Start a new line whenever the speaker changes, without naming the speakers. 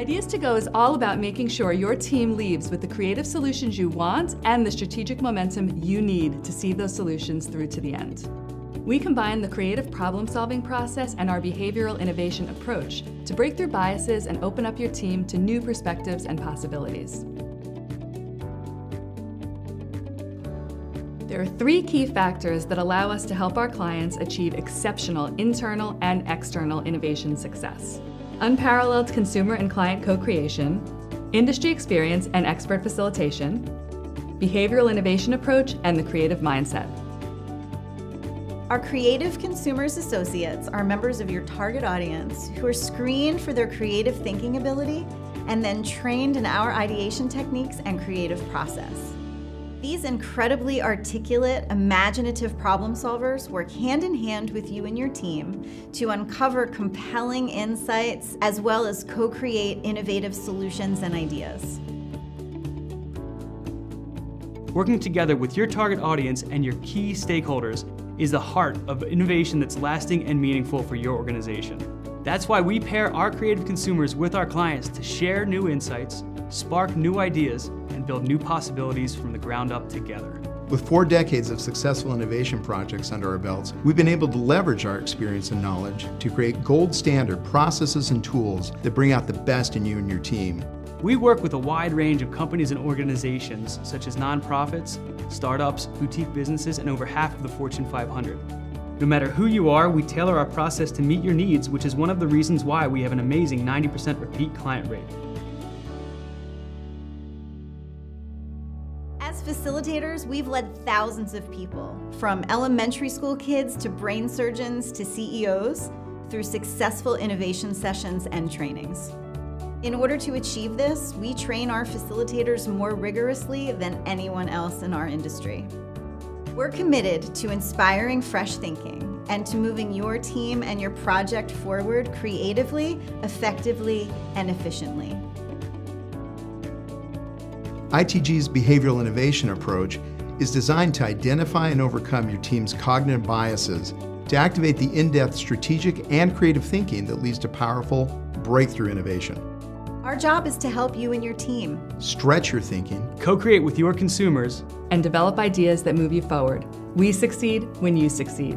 Ideas to Go is all about making sure your team leaves with the creative solutions you want and the strategic momentum you need to see those solutions through to the end. We combine the creative problem solving process and our behavioral innovation approach to break through biases and open up your team to new perspectives and possibilities. There are three key factors that allow us to help our clients achieve exceptional internal and external innovation success. Unparalleled consumer and client co-creation, industry experience and expert facilitation, behavioral innovation approach, and the creative mindset.
Our Creative Consumers Associates are members of your target audience who are screened for their creative thinking ability and then trained in our ideation techniques and creative process. These incredibly articulate, imaginative problem solvers work hand in hand with you and your team to uncover compelling insights as well as co-create innovative solutions and ideas.
Working together with your target audience and your key stakeholders is the heart of innovation that's lasting and meaningful for your organization. That's why we pair our creative consumers with our clients to share new insights, spark new ideas, and build new possibilities from the ground up together.
With four decades of successful innovation projects under our belts, we've been able to leverage our experience and knowledge to create gold standard processes and tools that bring out the best in you and your team.
We work with a wide range of companies and organizations, such as nonprofits, startups, boutique businesses, and over half of the Fortune 500. No matter who you are, we tailor our process to meet your needs, which is one of the reasons why we have an amazing 90% repeat client rate.
As facilitators, we've led thousands of people, from elementary school kids to brain surgeons to CEOs, through successful innovation sessions and trainings. In order to achieve this, we train our facilitators more rigorously than anyone else in our industry. We're committed to inspiring fresh thinking and to moving your team and your project forward creatively, effectively, and efficiently.
ITG's behavioral innovation approach is designed to identify and overcome your team's cognitive biases to activate the in-depth strategic and creative thinking that leads to powerful breakthrough innovation.
Our job is to help you and your team.
Stretch your thinking.
Co-create with your consumers.
And develop ideas that move you forward. We succeed when you succeed.